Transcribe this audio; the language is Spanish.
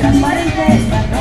transparente.